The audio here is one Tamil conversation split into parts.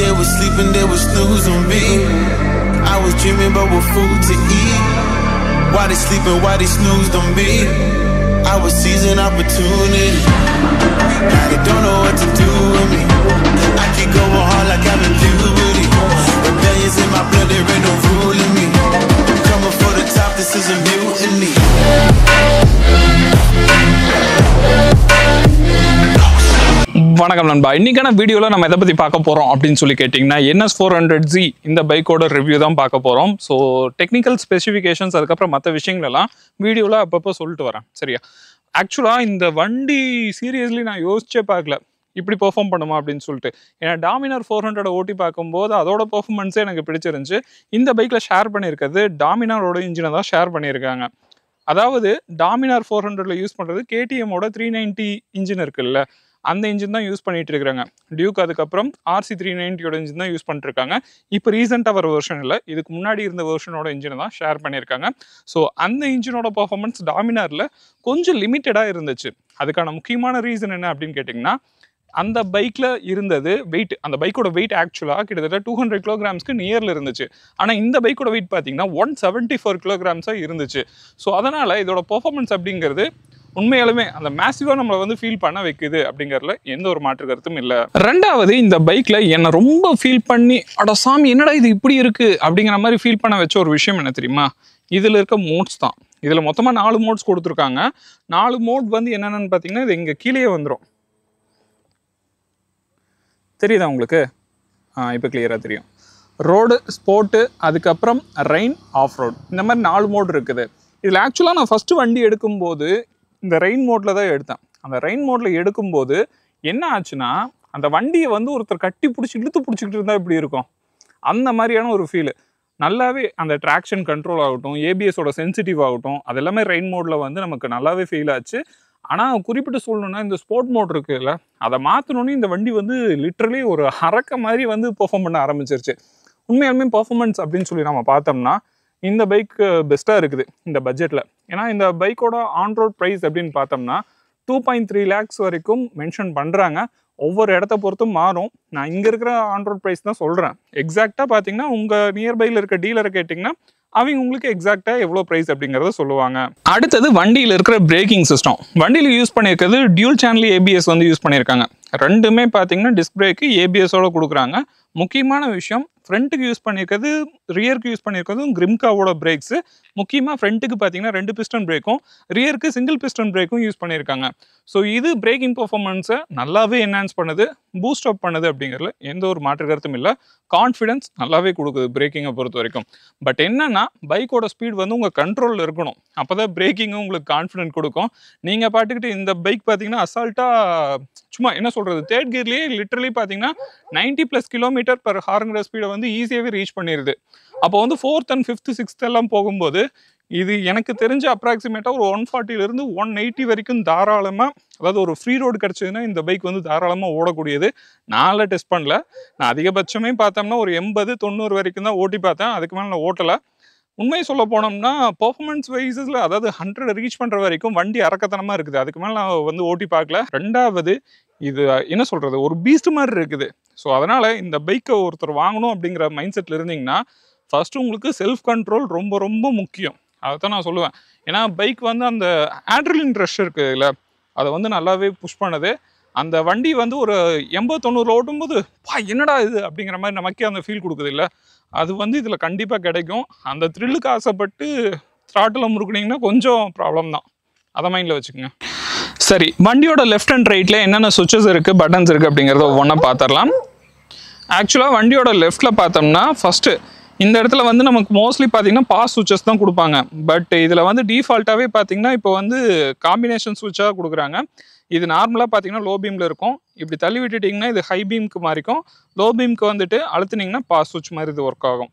They was sleeping, they was snoozing me. I was dreaming about what food to eat. Why they sleeping, why they snoozed on me? I was seizing opportunity. Now they don't know what to do with me. I keep going hard like I'm in puberty. Rebellions in my blood, there ain't no ruling me. Coming for the top, this is a mutiny. வணக்கம் நண்பா. இன்னைக்கான வீடியோவில் நம்ம எதை பற்றி பார்க்க போகிறோம் அப்படின்னு சொல்லி கேட்டிங்கன்னா என்எஸ் ஃபோர் ஹண்ட்ரட் ஜி இந்த பைக்கோட ரிவ்யூ தான் பார்க்க போகிறோம் ஸோ டெக்னிக்கல் ஸ்பெசிஃபிகேஷன்ஸ் அதுக்கப்புறம் மற்ற விஷயங்களெல்லாம் வீடியோவில் அப்பப்போ சொல்லிட்டு வரேன். சரியா? ஆக்சுவலாக இந்த வண்டி சீரியஸ்லி நான் யோசிச்சே பார்க்கல. இப்படி பெர்ஃபார்ம் பண்ணுமா அப்படின்னு சொல்லிட்டு. ஏன்னா டாமினார் ஃபோர் ஹண்ட்ரட் ஓட்டி பார்க்கும்போது அதோட பெர்ஃபார்மன்ஸே எனக்கு பிடிச்சிருந்துச்சு. இந்த பைக்கில் ஷேர் பண்ணியிருக்கிறது டாமினாரோட இன்ஜினை தான் ஷேர் பண்ணியிருக்காங்க. அதாவது டாமினார் ஃபோர் ஹண்ட்ரடில் யூஸ் பண்ணுறது கேடிஎம்மோட த்ரீ நைன்ட்டி இன்ஜின் இருக்குல்ல. அந்த இன்ஜின் தான் யூஸ் பண்ணிட்டு இருக்காங்க டியூக் அதுக்கப்புறம் ஆர்சி த்ரீ நைன்ட்டியோட இன்ஜின் தான் யூஸ் பண்ணிருக்காங்க இப்போ ரீசெண்டாக வர வெர்ஷன் இல்லை. இதுக்கு முன்னாடி இருந்த வெர்ஷனோட இன்ஜினை தான் ஷேர் பண்ணியிருக்காங்க. ஸோ அந்த இன்ஜினோட பர்ஃபார்மன்ஸ் டாமினாரில் கொஞ்சம் லிமிட்டடாக இருந்துச்சு. அதுக்கான முக்கியமான ரீசன் என்ன அப்படின்னு கேட்டிங்கன்னா அந்த பைக்கில் இருந்தது வெயிட் அந்த பைக்கோட வெயிட் ஆக்சுவலாக கிட்டத்தட்ட டூ ஹண்ட்ரட் கிலோகிராம்ஸ்க்கு நியரில் இருந்துச்சு. ஆனால் இந்த பைக்கோட வெயிட் பார்த்தீங்கன்னா ஒன் செவன்ட்டி ஃபோர் கிலோகிராம்ஸாக இருந்துச்சு. ஸோ அதனால் இதோட பர்ஃபார்மன்ஸ் அப்படிங்கிறது உண்மையாலுமே அந்த மேசிவாக நம்மளை வந்து ஃபீல் பண்ண வைக்குது அப்படிங்கிறதுல எந்த ஒரு மாற்று கருத்தும் இல்லை. ரெண்டாவது இந்த பைக்கில் என்னை ரொம்ப ஃபீல் பண்ணி அட சாமி என்னடா இது இப்படி இருக்குது அப்படிங்கிற மாதிரி ஃபீல் பண்ண வச்ச ஒரு விஷயம் என்ன தெரியுமா? இதில் இருக்க மோட்ஸ் தான். இதில் மொத்தமாக நாலு மோட்ஸ் கொடுத்துருக்காங்க. நாலு மோட் வந்து என்னென்னு பார்த்தீங்கன்னா இது இங்கே கீழே வந்துடும் தெரியுதா உங்களுக்கு? இப்போ கிளியராக தெரியும். ரோடு ஸ்போர்ட்டு அதுக்கப்புறம் ரெயின் ஆஃப் ரோட் இந்த மாதிரி நாலு மோட் இருக்குது. இதில் ஆக்சுவலாக நான் ஃபஸ்ட்டு வண்டி எடுக்கும்போது இந்த ரெயின் மோட்டில் தான் எடுத்தேன். அந்த ரெயின் மோட்டில் எடுக்கும்போது என்ன ஆச்சுன்னா அந்த வண்டியை வந்து ஒருத்தர் கட்டி பிடிச்சி இழுத்து பிடிச்சிக்கிட்டு இருந்தால் இப்படி இருக்கும்? அந்த மாதிரியான ஒரு ஃபீலு நல்லாவே அந்த ட்ராக்ஷன் கண்ட்ரோல் ஆகட்டும் ஏபிஎஸோட சென்சிட்டிவ் ஆகட்டும் அது எல்லாமே ரெயின் மோடில் வந்து நமக்கு நல்லாவே ஃபீல் ஆச்சு. ஆனால் குறிப்பிட்டு சொல்லணும்னா இந்த ஸ்போர்ட் மோட் இருக்குல்ல அதை மாற்றினோன்னே இந்த வண்டி வந்து லிட்ரலி ஒரு அரக்க மாதிரி வந்து பெர்ஃபார்ம் பண்ண ஆரம்பிச்சிருச்சு. உண்மையாலுமே பர்ஃபார்மன்ஸ் அப்படின்னு சொல்லி நம்ம பார்த்தோம்னா இந்த பைக் பெஸ்ட்டாக இருக்குது இந்த பட்ஜெட்டில் ஏன்னா இந்த பைக்கோட ஆன் ரோட் ப்ரைஸ் அப்படின்னு பார்த்தோம்னா டூ பாயிண்ட் த்ரீ லேக்ஸ் வரைக்கும் மென்ஷன் பண்ணுறாங்க ஒவ்வொரு இடத்த பொறுத்தும் மாறும். நான் இங்கே இருக்கிற ஆன் ரோட் ப்ரைஸ் தான் சொல்கிறேன் எக்ஸாக்டாக பார்த்தீங்கன்னா உங்கள் நியர்பையில் இருக்க டீலரை கேட்டிங்கன்னா அவங்க உங்களுக்கு எக்ஸாக்டாக எவ்வளோ ப்ரைஸ் அப்படிங்கிறத சொல்லுவாங்க. அடுத்தது வண்டியில் இருக்கிற பிரேக்கிங் சிஸ்டம் வண்டியில் யூஸ் பண்ணியிருக்கிறது டியூல் சேனல் ஏபிஎஸ் வந்து யூஸ் பண்ணியிருக்காங்க. ரெண்டுமே பார்த்தீங்கன்னா டிஸ்க் பிரேக்கு ஏபிஎஸோட கொடுக்குறாங்க. முக்கியமான விஷயம் ஃப்ரண்ட்டுக்கு யூஸ் பண்ணியிருக்கிறது ரியருக்கு யூஸ் பண்ணியிருக்கிறதும் கிரிம்காவோட பிரேக்ஸு முக்கியமாக ஃப்ரண்ட்டுக்கு பார்த்தீங்கன்னா ரெண்டு பிஸ்டன் பிரேக்கும் ரியருக்கு சிங்கிள் பிஸ்டன் பிரேக்கும் யூஸ் பண்ணியிருக்காங்க. ஸோ இது பிரேக்கிங் பர்ஃபார்மன்ஸை நல்லாவே என்ஹான்ஸ் பண்ணுது பூஸ்ட் அப் பண்ணுது அப்படிங்கிறதுல எந்த ஒரு மாற்று கருத்தும் இல்லை. கான்ஃபிடன்ஸ் நல்லாவே கொடுக்குது பிரேக்கிங்கை பொறுத்த வரைக்கும். பட் என்னன்னா பைக்கோட ஸ்பீட் வந்து உங்கள் கண்ட்ரோலில் இருக்கணும். அப்போ தான் பிரேக்கிங்கும் உங்களுக்கு கான்ஃபிடென்ட் கொடுக்கும். நீங்கள் பாட்டுக்கிட்டு இந்த பைக் பார்த்தீங்கன்னா அசால்ட்டாக சும்மா என்ன சொல்கிறது தேர்ட் கியர்லேயே லிட்டரலி பார்த்தீங்கன்னா நைன்ட்டி ப்ளஸ் கிலோமீட்டர் பர் ஹார்ங்கிற ஸ்பீடை வந்து ஈஸியாகவே ரீச் பண்ணிடுது அப்போ வந்து ஃபோர்த் அண்ட் ஃபிஃப்த் சிக்ஸ்த் எல்லாம் போகும்போது இது எனக்கு தெரிஞ்ச அப்ராக்சிமேட்டாக ஒரு ஒன் ஃபார்ட்டிலேருந்து ஒன் எயிட்டி வரைக்கும் தாராளமாக அதாவது ஒரு ஃப்ரீ ரோடு கிடச்சதுன்னா இந்த பைக் வந்து தாராளமாக ஓடக்கூடியது. நான்ல டெஸ்ட் பண்ணல. நான் அதிகபட்சமே பார்த்தோம்னா ஒரு எண்பது தொண்ணூறு வரைக்கும் தான் ஓட்டி பார்த்தேன். அதுக்கு மேலே நான் ஓட்டலை. உண்மையை சொல்ல போனோம்னா பர்ஃபார்மன்ஸ் வைஸஸில் அதாவது ஹண்ட்ரட் ரீச் பண்ணுற வரைக்கும் வண்டி அறக்கத்தனமாக இருக்குது. அதுக்கு மேலே நான் வந்து ஓட்டி பார்க்கல. ரெண்டாவது இது என்ன சொல்கிறது ஒரு பீஸ்ட் மாதிரி இருக்குது. ஸோ அதனால் இந்த பைக்கை ஒருத்தர் வாங்கணும் அப்படிங்கிற மைண்ட் செட்டில் இருந்தீங்கன்னா ஃபஸ்ட்டு உங்களுக்கு செல்ஃப் கண்ட்ரோல் ரொம்ப ரொம்ப முக்கியம். அதை தான் நான் சொல்லுவேன். ஏன்னா பைக் வந்து அந்த ஆட்ரலின் ரஷ் இருக்குதுல்ல அதை வந்து நல்லாவே புஷ் பண்ணுது. அந்த வண்டி வந்து ஒரு எண்பது தொண்ணூறு ஓட்டும்போது பா என்னடா இது? அப்படிங்கிற மாதிரி நமக்கே அந்த ஃபீல் கொடுக்குது இல்லை அது வந்து இதில் கண்டிப்பாக கிடைக்கும். அந்த த்ரில்லுக்கு ஆசைப்பட்டு த்ராட்டில் முறுக்குனீங்கன்னா கொஞ்சம் ப்ராப்ளம் தான். அதை மைண்டில் வச்சுக்கோங்க. சரி வண்டியோட லெஃப்ட் அண்ட் ரைட்டில் என்னென்ன சுவிச்சஸ் இருக்குது பட்டன்ஸ் இருக்குது அப்படிங்கிறத ஒவ்வொன்றா பார்த்துடலாம் ஆக்சுவலாக வண்டியோட லெஃப்ட்டில் பார்த்தோம்னா ஃபஸ்ட்டு இந்த இடத்துல வந்து நமக்கு மோஸ்ட்லி பார்த்தீங்கன்னா பாஸ் சுவிச்சஸ் தான் கொடுப்பாங்க. பட் இதில் வந்து டிஃபால்ட்டாகவே பார்த்தீங்கன்னா இப்போ வந்து காம்பினேஷன் சுவிட்சாக கொடுக்குறாங்க. இது நார்மலாக பார்த்தீங்கன்னா லோ பீமில் இருக்கும். இப்படி தள்ளி விட்டுட்டிங்கன்னா இது ஹை பீம்க்கு மாறிக்கும். லோ பீமுக்கு வந்துட்டு அழுத்துனீங்கன்னா பாஸ் சுவிட்ச் மாதிரி இது ஒர்க் ஆகும்.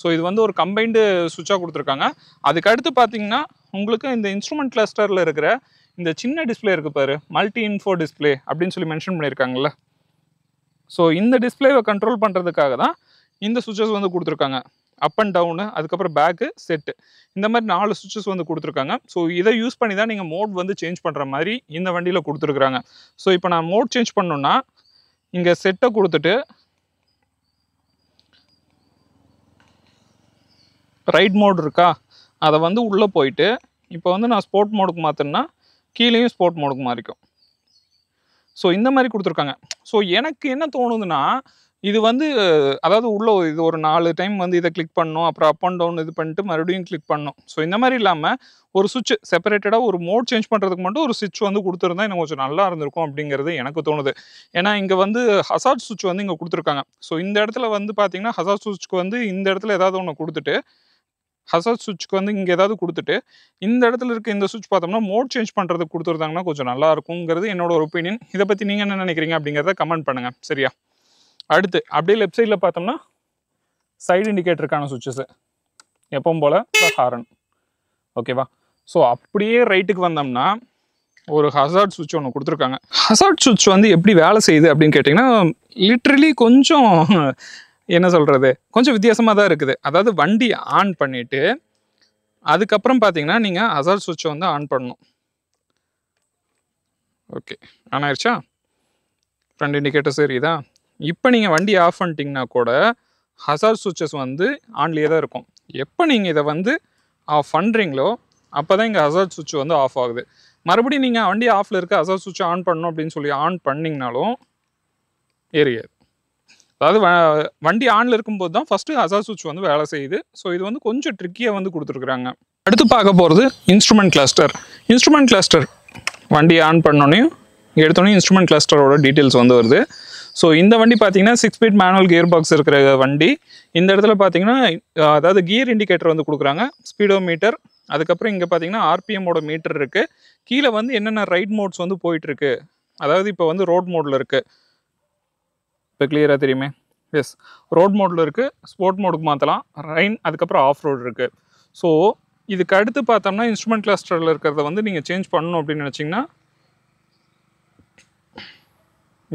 ஸோ இது வந்து ஒரு கம்பைன்டு சுவிட்சாக கொடுத்துருக்காங்க. அதுக்கு அடுத்து பார்த்தீங்கன்னா உங்களுக்கு இந்த இன்ஸ்ட்ருமெண்ட் கிளஸ்டரில் இருக்கிற இந்த சின்ன டிஸ்பிளே இருக்குது பாரு மல்டி இன்ஃபோ டிஸ்பிளே அப்படின்னு சொல்லி மென்ஷன் பண்ணியிருக்காங்கல்ல. ஸோ இந்த டிஸ்பிளேவை கண்ட்ரோல் பண்ணுறதுக்காக தான் இந்த சுவிச்சஸ் வந்து கொடுத்துருக்காங்க. அப் அண்ட் டவுனு அதுக்கப்புறம் பேக்கு செட்டு இந்த மாதிரி நாலு சுவிச்சஸ் வந்து கொடுத்துருக்காங்க. ஸோ இதை யூஸ் பண்ணி தான் நீங்கள் மோட் வந்து சேஞ்ச் பண்ணுற மாதிரி இந்த வண்டியில் கொடுத்துருக்குறாங்க. ஸோ இப்போ நான் மோட் சேஞ்ச் பண்ணோன்னா இங்கே செட்டை கொடுத்துட்டு ரைட் மோட் இருக்கா? அதை வந்து உள்ளே போயிட்டு இப்போ வந்து நான் ஸ்போர்ட் மோடுக்கு மாற்றினா கீழேயும் ஸ்போர்ட் மோடுக்கு மாறிக்கும். ஸோ இந்த மாதிரி கொடுத்துருக்காங்க. ஸோ எனக்கு என்ன தோணுதுன்னா இது வந்து அதாவது உள்ள இது ஒரு நாலு டைம் வந்து இதை கிளிக் பண்ணணும் அப்புறம் அப் அண்ட் டவுன் இது பண்ணிட்டு மறுபடியும் கிளிக் பண்ணணும் ஸோ இந்த மாதிரி இல்லாமல் ஒரு சுவிட்ச் செப்பரேட்டடாக ஒரு மோட் சேஞ்ச் பண்ணுறதுக்கு மட்டும் ஒரு சுவிட்ச் வந்து கொடுத்துருந்தா இன்னும் கொஞ்சம் நல்லா இருந்திருக்கும் அப்படிங்கிறது எனக்கு தோணுது. ஏன்னா இங்கே வந்து ஹசார்ட் சுவிட்ச் வந்து இங்கே கொடுத்துருக்காங்க. ஸோ இந்த இடத்துல வந்து பார்த்தீங்கன்னா ஹசார்ட் சுவிட்ச்க்கு வந்து இந்த இடத்துல ஏதாவது ஒன்று கொடுத்துட்டு ஹசார்ட் சுவிட்ச்க்கு வந்து இங்கே ஏதாவது கொடுத்துட்டு இந்த இடத்துல இருக்க இந்த சுவிட்ச் பார்த்தோம்னா மோட் சேஞ்ச் பண்ணுறதுக்கு கொடுத்துருந்தாங்கன்னா கொஞ்சம் நல்லா இருக்குங்கிறது என்னோட ஒரு ஒப்பீனியன் இதை பற்றி நீங்கள் என்ன நினைக்கிறீங்க அப்படிங்கிறத கமெண்ட் பண்ணுங்கள் சரியா? அடுத்து அப்படியே லெஃப்ட் சைடில் பார்த்தோம்னா சைடு இண்டிகேட்டருக்கான சுவிச்சஸ் எப்பவும் போல் ஹாரன் ஓகேவா ஸோ அப்படியே ரைட்டுக்கு வந்தோம்னா ஒரு ஹசார்ட் சுவிட்ச் ஒன்று கொடுத்துருக்காங்க. ஹசார்ட் சுவிட்ச் வந்து எப்படி வேலை செய்யுது அப்படின்னு கேட்டிங்கன்னா லிட்ரலி கொஞ்சம் என்ன சொல்கிறது கொஞ்சம் வித்தியாசமாக தான் இருக்குது. அதாவது வண்டி ஆன் பண்ணிவிட்டு அதுக்கப்புறம் பார்த்தீங்கன்னா நீங்கள் ஹசார்ட் சுவிட்சை வந்து ஆன் பண்ணணும். ஓகே ஆன் ஆயிடுச்சா ஃப்ரண்ட் இண்டிகேட்டர் சரிதான் இப்போ நீங்கள் வண்டி ஆஃப் பண்ணிட்டீங்கன்னா கூட ஹசார் சுவிட்சஸ் வந்து ஆன்லேயே தான் இருக்கும். எப்போ நீங்கள் இதை வந்து ஆஃப் பண்ணுறீங்களோ அப்போ தான் இங்கே ஹசார் சுவிட்ச் வந்து ஆஃப் ஆகுது. மறுபடியும் நீங்கள் வண்டி ஆஃபில் இருக்க ஹசார் சுவிட்ச் ஆன் பண்ணணும் அப்படின்னு சொல்லி ஆன் பண்ணிங்கனாலும் ஏரியாது அதாவது வ- வண்டி ஆனில் இருக்கும்போது தான் ஃபஸ்ட்டு ஹசார் சுவிட்ச் வந்து வேலை செய்யுது. ஸோ இது வந்து கொஞ்சம் ட்ரிக்கியாக வந்து கொடுத்துருக்குறாங்க. அடுத்து பார்க்க போகிறது இன்ஸ்ட்ருமெண்ட் கிளஸ்டர் இன்ஸ்ட்ருமெண்ட் கிளஸ்டர் வண்டி ஆன் பண்ணோன்னே எடுத்தோடனே இன்ஸ்ட்ருமெண்ட் கிளஸ்டரோட டீட்டெயில்ஸ் வந்து வருது. ஸோ இந்த வண்டி பார்த்தீங்கன்னா six speed manual gear box இருக்கிற வண்டி. இந்த இடத்துல பார்த்தீங்கன்னா அதாவது கியர் இண்டிகேட்டர் வந்து கொடுக்குறாங்க. ஸ்பீடோ மீட்டர் அதுக்கப்புறம் இங்கே பார்த்தீங்கன்னா ஆர்பிஎம்மோட மீட்டர் இருக்குது கீழே வந்து என்னென்ன ரைட் மோட்ஸ் வந்து போயிட்டுருக்கு. அதாவது இப்போ வந்து ரோட் மோடில் இருக்குது இப்போ கிளியராக தெரியுமே? எஸ் ரோட் மோடில் இருக்குது ஸ்போர்ட் மோடுக்கு மாற்றலாம் ரைன் அதுக்கப்புறம் ஆஃப் ரோடு இருக்குது ஸோ இதுக்கு அடுத்து பார்த்தோம்னா இன்ஸ்ட்ருமெண்ட் கிளஸ்டரில் இருக்கிறத வந்து நீங்கள் சேஞ்ச் பண்ணணும் அப்படின்னு நினச்சிங்கன்னா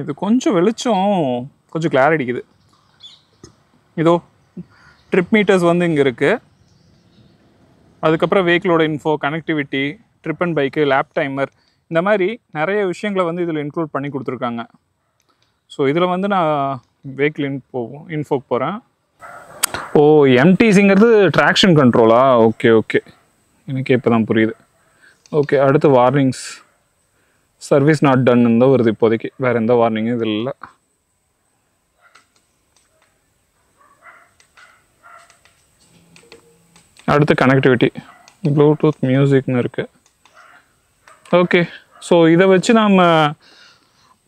இது கொஞ்சம் வெளிச்சம் கொஞ்சம் கிளார் அடிக்குது. இதோ ட்ரிப் மீட்டர்ஸ் வந்து இங்கே இருக்குது அதுக்கப்புறம் வெஹிக்கிளோட info connectivity trip and bike lap timer இந்த மாதிரி நிறைய விஷயங்களை வந்து இதில் இன்க்ளூட் பண்ணி கொடுத்துருக்காங்க. ஸோ இதில் வந்து நான் வெஹிக்கிள் இன்ஃபோ இன்ஃபோக்கு போகிறேன் ஓ எம்டிசிங்கிறது ட்ராக்ஷன் கண்ட்ரோலா ஓகே ஓகே எனக்கு இப்போ தான் புரியுது. ஓகே அடுத்து வார்னிங்ஸ் சர்வீஸ் நாட் டன் தான் வருது இப்போதைக்கு. வேறு எந்த வார்னிங்கும் இது இல்லை. அடுத்து கனெக்டிவிட்டி ப்ளூடூத் மியூசிக்னு இருக்குது ஓகே ஸோ இதை வச்சு நம்ம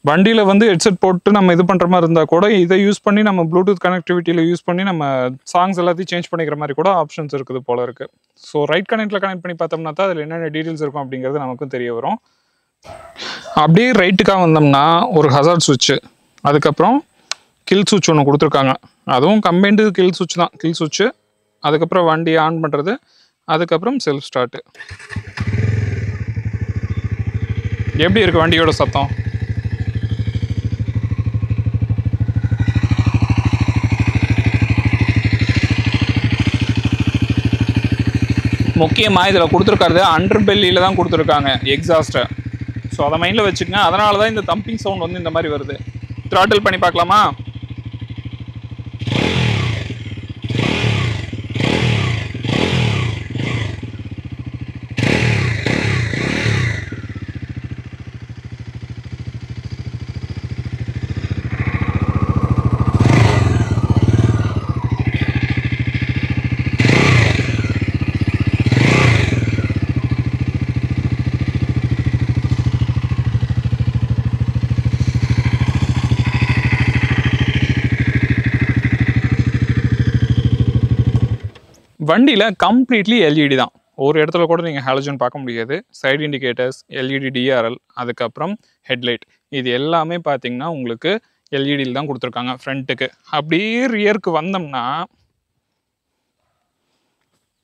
வண்டியில் வந்து ஹெட்செட் போட்டு நம்ம இது பண்ணுற மாதிரி இருந்தால் கூட இதை யூஸ் பண்ணி நம்ம ப்ளூடூத் கனெக்டிவிட்டியில் யூஸ் பண்ணி நம்ம சாங்ஸ் எல்லாத்தையும் சேஞ்ச் பண்ணிக்கிற மாதிரி கூட ஆப்ஷன்ஸ் இருக்குது போல இருக்குது ஸோ ரைட் கனெக்டில் கனெக்ட் பண்ணி பார்த்தோம்னா தான் அதில் என்னென்ன டீட்டெயில்ஸ் இருக்கும் அப்படிங்கிறது நமக்கும் தெரிய வரும். அப்படியே ரைட்டுக்காக வந்தோம்னா ஒரு ஹசார்ட் சுவிட்சு அதுக்கப்புறம் கில் சுவிட்ச் ஒன்று கொடுத்துருக்காங்க. அதுவும் கம்பைண்டு கில் சுவிட்ச் தான். கில் சுவிட்சு அதுக்கப்புறம் வண்டியை ஆன் பண்ணுறது அதுக்கப்புறம் செல்ஃப் ஸ்டார்ட்டு எப்படி இருக்கு வண்டியோட சத்தம்? முக்கியமாக இதில் கொடுத்துருக்காரு அண்டர் பெல்லியில் தான் கொடுத்துருக்காங்க எக்ஸாஸ்ட்டை ஸோ அதை மைண்டில் வச்சுக்கோங்க. அதனால தான் இந்த தம்பிங் சவுண்ட் வந்து இந்த மாதிரி வருது. த்ராட்டில் பண்ணி பார்க்கலாமா? வண்டியில் கம்ப்ளீட்லி எல்இடி தான். ஒரு இடத்துல கூட நீங்கள் ஹாலஜன் பார்க்க முடியாது. சைடு இண்டிகேட்டர்ஸ் எல்இடி டிஆர்எல் அதுக்கப்புறம் ஹெட்லைட் இது எல்லாமே பார்த்தீங்கன்னா உங்களுக்கு எல்இடியில் தான் கொடுத்துருக்காங்க ஃப்ரண்ட்டுக்கு அப்படியே ரியருக்கு வந்தோம்னா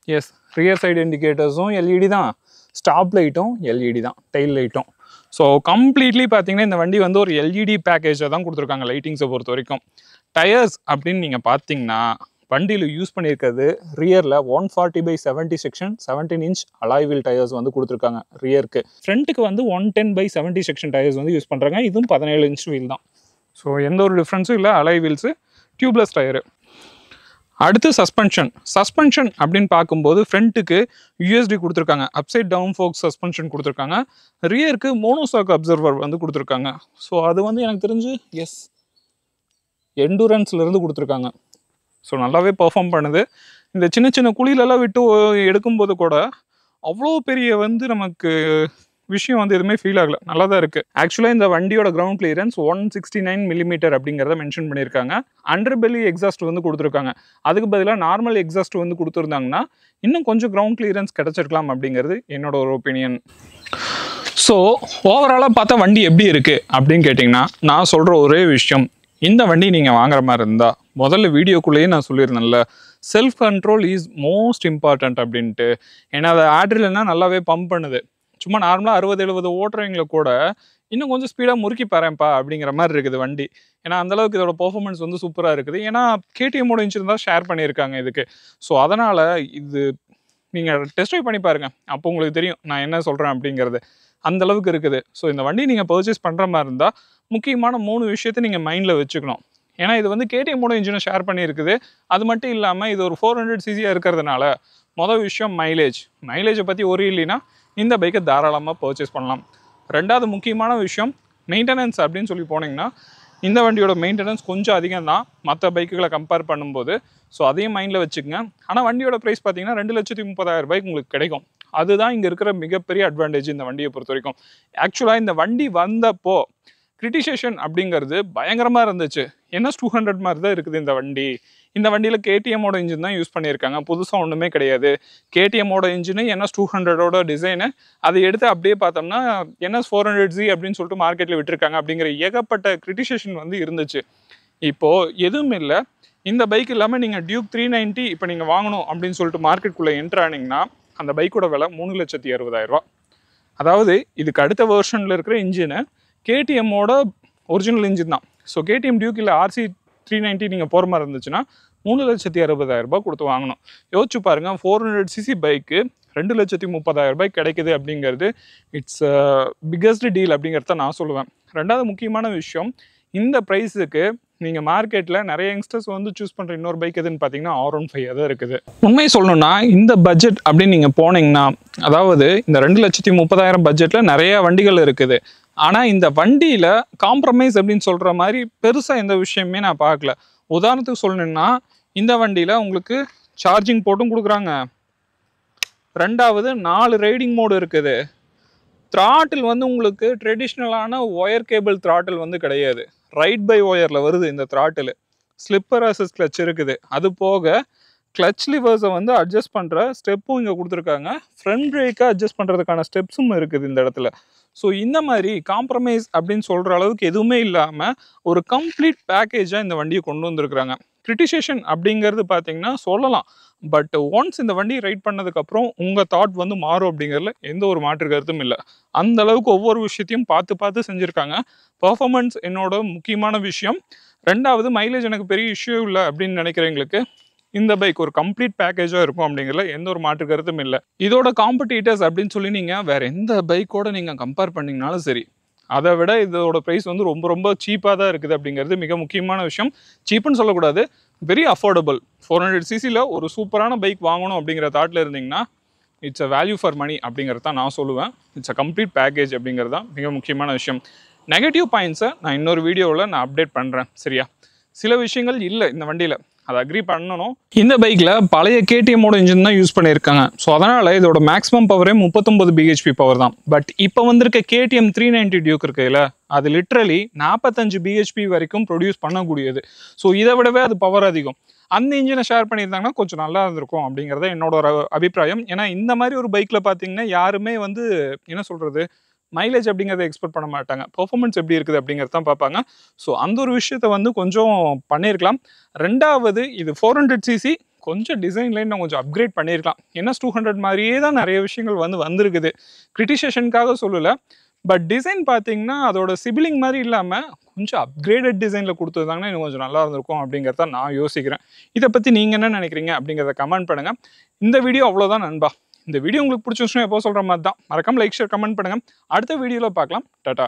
எஸ் ரியர் சைடு இண்டிகேட்டர்ஸும் எல்இடி தான். ஸ்டாப் லைட்டும் எல்இடி தான் டெயில் லைட்டும் ஸோ கம்ப்ளீட்லி பார்த்தீங்கன்னா இந்த வண்டி வந்து ஒரு எல்இடி பேக்கேஜை தான் கொடுத்துருக்காங்க லைட்டிங்ஸை பொறுத்த வரைக்கும். டயர்ஸ் அப்படின்னு நீங்கள் பார்த்தீங்கன்னா வண்டியில் யூஸ் பண்ணியிருக்கிறது ரியரில் one forty by seventy section seventeen inch அலாய்வில் tyres வந்து கொடுத்துருக்காங்க ரியருக்கு ஃப்ரண்ட்டுக்கு வந்து one ten by seventy section tyres வந்து யூஸ் பண்ணுறாங்க இதுவும் பதினேழு இன்ச் வீல் தான். ஸோ எந்த ஒரு டிஃப்ரென்ஸும் இல்லை. அலாய் வீல்ஸு டியூப்லெஸ் டயரு அடுத்து சஸ்பென்ஷன் சஸ்பென்ஷன் அப்படின்னு பார்க்கும்போது ஃப்ரண்ட்டுக்கு யூஎஸ்டி கொடுத்துருக்காங்க. அப்சைட் டவுன் ஃபோக் சஸ்பென்ஷன் கொடுத்துருக்காங்க. ரியருக்கு மோனோசாக் அப்சர்வர் வந்து கொடுத்துருக்காங்க. ஸோ அது வந்து எனக்கு தெரிஞ்சு எஸ் இருந்து கொடுத்துருக்காங்க. ஸோ நல்லாவே பெர்ஃபார்ம் பண்ணுது. இந்த சின்ன சின்ன குழியிலெல்லாம் விட்டு எடுக்கும்போது கூட அவ்வளோ பெரிய வந்து நமக்கு விஷயம் வந்து எதுவுமே ஃபீல் ஆகல. நல்லா தான் இருக்குது ஆக்சுவலாக இந்த வண்டியோட ground clearance one sixty nine millimetre அப்படிங்கிறத மென்ஷன் பண்ணியிருக்காங்க. அண்டர் பெல்லி எக்ஸாஸ்ட் வந்து கொடுத்துருக்காங்க. அதுக்கு பதிலாக நார்மல் எக்ஸாஸ்ட் வந்து கொடுத்துருந்தாங்கன்னா இன்னும் கொஞ்சம் கிரவுண்ட் கிளியரன்ஸ் கிடச்சிருக்கலாம் அப்படிங்கிறது என்னோட ஒரு ஒப்பீனியன் ஸோ ஓவராலாக பார்த்தா வண்டி எப்படி இருக்குது அப்படின்னு கேட்டிங்கன்னா நான் சொல்கிற ஒரே விஷயம் இந்த வண்டி நீங்கள் வாங்குற மாதிரி இருந்தால் முதல்ல வீடியோக்குள்ளேயே நான் சொல்லியிருந்தேன்ல self control is most important அப்படின்ட்டு. ஏன்னா அதை ஆட்ரில்னா நல்லாவே பம்ப் பண்ணுது. சும்மா நார்மலாக அறுபது எழுபது ஓட்டுறவங்கள கூட இன்னும் கொஞ்சம் ஸ்பீடாக முறுக்கி பாருப்பா அப்படிங்கிற மாதிரி இருக்குது வண்டி. ஏன்னா அந்தளவுக்கு இதோட பெர்ஃபார்மன்ஸ் வந்து சூப்பராக இருக்குது. ஏன்னா கேடிஎம்மோட இன்ஜின் தான் ஷேர் பண்ணியிருக்காங்க இதுக்கு. ஸோ அதனால் இது நீங்கள் டெஸ்ட் ட்ரைவ் பண்ணி பாருங்க. அப்போ உங்களுக்கு தெரியும் நான் என்ன சொல்கிறேன் அப்படிங்கிறது. அந்தளவுக்கு இருக்குது. ஸோ இந்த வண்டி நீங்கள் பர்ச்சேஸ் பண்ணுற மாதிரி இருந்தால் முக்கியமான மூணு விஷயத்தை நீங்கள் மைண்டில் வச்சுக்கணும். ஏன்னா இது வந்து கேடிஎம்மோட இன்ஜினும் ஷேர் பண்ணியிருக்குது. அது மட்டும் இல்லாமல் இது ஒரு ஃபோர் ஹண்ட்ரட் சிசியாக இருக்கிறதுனால மொதல் விஷயம் மைலேஜ் மைலேஜை பற்றி ஒரு இல்லைன்னா இந்த பைக்கை தாராளமாக பர்ச்சேஸ் பண்ணலாம். ரெண்டாவது முக்கியமான விஷயம் மெயின்டெனன்ஸ் அப்படின்னு சொல்லி போனீங்கன்னா இந்த வண்டியோட மெயின்டெனன்ஸ் கொஞ்சம் அதிகம் தான் மற்ற பைக்குகளை கம்பேர் பண்ணும்போது. ஸோ அதையும் மைண்டில் வச்சுக்கோங்க. ஆனால் வண்டியோட ப்ரைஸ் பார்த்தீங்கன்னா ரெண்டு லட்சத்தி முப்பதாயிரம் ரூபாய்க்கு உங்களுக்கு கிடைக்கும். அதுதான் இங்கே இருக்கிற மிகப்பெரிய அட்வான்டேஜ் இந்த வண்டியை பொறுத்த வரைக்கும். ஆக்சுவலாக இந்த வண்டி வந்தப்போ கிரிட்டிசேஷன் அப்படிங்கிறது பயங்கரமாக இருந்துச்சு. என்எஸ் டூ ஹண்ட்ரட் மாதிரி தான் இருக்குது இந்த வண்டி. இந்த வண்டியில் கேடிஎம்மோட இன்ஜின் தான் யூஸ் பண்ணியிருக்காங்க. புதுசாக ஒன்றுமே கிடையாது. கேடிஎம்மோட இன்ஜினு என்எஸ் டூ ஹண்ட்ரடோட டிசைனு அதை எடுத்து அப்படியே பார்த்தோம்னா என்எஸ் ஃபோர் ஹண்ட்ரட் ஜி அப்படின்னு சொல்லிட்டு மார்க்கெட்டில் விட்டுருக்காங்க அப்படிங்கிற ஏகப்பட்ட கிரிட்டிசேஷன் வந்து இருந்துச்சு. இப்போது எதுவும் இல்லை. இந்த பைக் இல்லாமல் நீங்கள் டியூக் த்ரீ நைன்ட்டி இப்போ நீங்கள் வாங்கணும் அப்படின்னு சொல்லிட்டு மார்க்கெட்டுக்குள்ளே என்ட்ரு ஆனீங்கன்னா அந்த பைக்கோட விலை மூணு லட்சத்தி அறுபதாயிரம் ரூபா அதாவது இதுக்கு அடுத்த வருஷனில் இருக்கிற இன்ஜினு கேடிஎம்மோட ஒரிஜினல் இன்ஜின் தான். ஸோ கேடிஎம் டியூக் இல்லை ஆர்சி த்ரீ நைன்ட்டி நீங்கள் போகிற மாதிரி இருந்துச்சுன்னா மூணு லட்சத்தி அறுபதாயிரம் ரூபாய் கொடுத்து வாங்கணும். யோசிச்சு பாருங்கள் ஃபோர் ஹண்ட்ரட் சிசி பைக்கு ரெண்டு லட்சத்தி முப்பதாயிரம் ரூபாய் கிடைக்குது அப்படிங்கிறது இட்ஸ் பிக்கஸ்ட் டீல் அப்படிங்கிறத நான் சொல்லுவேன். ரெண்டாவது முக்கியமான விஷயம் இந்த ப்ரைஸுக்கு நீங்கள் மார்க்கெட்டில் நிறைய யங்ஸ்டர்ஸ் வந்து சூஸ் பண்ணுற இன்னொரு பைக் எதுன்னு பார்த்தீங்கன்னா ஆர் ஒன் ஃபைவ் தான் இருக்குது. உண்மை சொல்லணும்னா இந்த பட்ஜெட் அப்படின்னு நீங்கள் போனீங்கன்னா அதாவது இந்த ரெண்டு லட்சத்தி முப்பதாயிரம் பட்ஜெட்டில் நிறைய வண்டிகள் இருக்குது. ஆனால் இந்த வண்டியில் காம்ப்ரமைஸ் அப்படின்னு சொல்கிற மாதிரி பெருசாக எந்த விஷயமே நான் பார்க்கல. உதாரணத்துக்கு சொல்லணுன்னா இந்த வண்டியில் உங்களுக்கு சார்ஜிங் போட்டும் கொடுக்குறாங்க. ரெண்டாவது நாலு ரைடிங் மோடு இருக்குது. த்ராட்டில் வந்து உங்களுக்கு ட்ரெடிஷ்னலான ஒயர் கேபிள் த்ராட்டில் வந்து கிடையாது. ரைட் பை ஒயரில் வருது இந்த த்ராட்டில் ஸ்லிப்பர் அசஸ் கிளச் இருக்குது. அது போக கிளச் லிவர்ஸை வந்து அட்ஜஸ்ட் பண்ணுற ஸ்டெப்பும் இங்கே கொடுத்துருக்காங்க. ஃப்ரண்ட் பிரேக்கை அட்ஜஸ்ட் பண்ணுறதுக்கான ஸ்டெப்ஸும் இருக்குது இந்த இடத்துல. ஸோ இந்த மாதிரி காம்ப்ரமைஸ் அப்படின்னு சொல்கிற அளவுக்கு எதுவுமே இல்லாமல் ஒரு கம்ப்ளீட் பேக்கேஜாக இந்த வண்டியை கொண்டு வந்திருக்கிறாங்க. கிரிட்டிசேஷன் அப்படிங்கிறது பார்த்தீங்கன்னா சொல்லலாம். பட் ஒன்ஸ் இந்த வண்டி ரைட் பண்ணதுக்கப்புறம் உங்கள் தாட் வந்து மாறும் அப்படிங்கிறதுல எந்த ஒரு மாற்று கருத்தும் இல்லை. அந்த அளவுக்கு ஒவ்வொரு விஷயத்தையும் பார்த்து பார்த்து செஞ்சுருக்காங்க. பர்ஃபார்மன்ஸ் என்னோட முக்கியமான விஷயம். ரெண்டாவது மைலேஜ் எனக்கு பெரிய இஷ்யூ இல்லை அப்படின்னு நினைக்கிறவங்களுக்கு இந்த பைக் ஒரு கம்ப்ளீட் பேக்கேஜாக இருக்கும் அப்படிங்கிறதுல எந்த ஒரு மாற்று கருத்தும் இல்லை. இதோட காம்படிட்டர்ஸ் அப்படின்னு சொல்லி நீங்கள் வேறு எந்த பைக்கோட நீங்கள் கம்பேர் பண்ணிங்கனாலும் சரி அதை விட இதோட ப்ரைஸ் வந்து ரொம்ப ரொம்ப சீப்பாக தான் இருக்குது அப்படிங்கிறது மிக முக்கியமான விஷயம். சீப்புன்னு சொல்லக்கூடாது வெரி அஃபோர்டபுள் ஃபோர் ஹண்ட்ரட் சிசியில் ஒரு சூப்பரான பைக் வாங்கணும் அப்படிங்கிற தாட்டில் இருந்தீங்கன்னா it's a value for money அப்படிங்கிறது தான் நான் சொல்லுவேன். இட்ஸ் அ கம்ப்ளீட் பேக்கேஜ் அப்படிங்கிறது தான் மிக முக்கியமான விஷயம். நெகட்டிவ் பாயிண்ட்ஸை நான் இன்னொரு வீடியோவில் நான் அப்டேட் பண்ணுறேன் சரியா? சில விஷயங்கள் இல்லை இந்த வண்டியில். அதை அக்ரி பண்ணணும். இந்த பைக்கில் பழைய கேடிஎம்மோட இன்ஜின் தான் யூஸ் பண்ணியிருக்காங்க. ஸோ அதனால் இதோட மேக்ஸிமம் பவரே முப்பத்தொம்பது பிஹெச்பி பவர் தான். பட் இப்போ வந்திருக்க கேடிஎம் த்ரீ நைன்டி டியூக் இருக்கையில் அது லிட்ரலி நாற்பத்தஞ்சு பிஹெச்பி வரைக்கும் ப்ரொடியூஸ் பண்ணக்கூடியது. ஸோ இதை விடவே அது பவர் அதிகம். அந்த இன்ஜினை ஷேர் பண்ணியிருந்தாங்கன்னா கொஞ்சம் நல்லா இருந்திருக்கும் அப்படிங்கிறத என்னோட ஒரு அபிப்பிராயம். ஏன்னா இந்த மாதிரி ஒரு பைக்கில் பார்த்தீங்கன்னா யாருமே வந்து என்ன சொல்கிறது மைலேஜ் அப்படிங்கிறத எக்ஸ்பெக்ட் பண்ண மாட்டாங்க. பெர்ஃபார்மன்ஸ் எப்படி இருக்குது அப்படிங்கிறது தான் பார்ப்பாங்க. ஸோ அந்த ஒரு விஷயத்த வந்து கொஞ்சம் பண்ணியிருக்கலாம். ரெண்டாவது இது ஃபோர் ஹண்ட்ரட் சிசி கொஞ்சம் டிசைன்ல இன்னும் கொஞ்சம் அப்கிரேட் பண்ணியிருக்கலாம். ஏன்னா டூ ஹண்ட்ரட் மாதிரியே தான் நிறைய விஷயங்கள் வந்து வந்திருக்குது. கிரிட்டிசேஷனுக்காக சொல்லலை. பட் டிசைன் பார்த்தீங்கன்னா அதோட சிபிலிங் மாதிரி இல்லாமல் கொஞ்சம் அப்கிரேடட் டிசைனில் கொடுத்துருந்தாங்கன்னா இன்னும் கொஞ்சம் நல்லா இருந்திருக்கும் அப்படிங்கிறத நான் யோசிக்கிறேன். இதை பற்றி நீங்கள் என்ன நினைக்கிறீங்க அப்படிங்கிறத கமெண்ட் பண்ணுங்கள் இந்த வீடியோ அவ்வளோதான் நண்பா. இந்த வீடியோ உங்களுக்கு பிடிச்சிருச்சுன்னா எப்போ சொல்கிற மாதிரி தான். மறக்காம லைக் ஷேர் கமெண்ட் பண்ணுங்கள் அடுத்த வீடியோவில் பார்க்கலாம். டாட்டா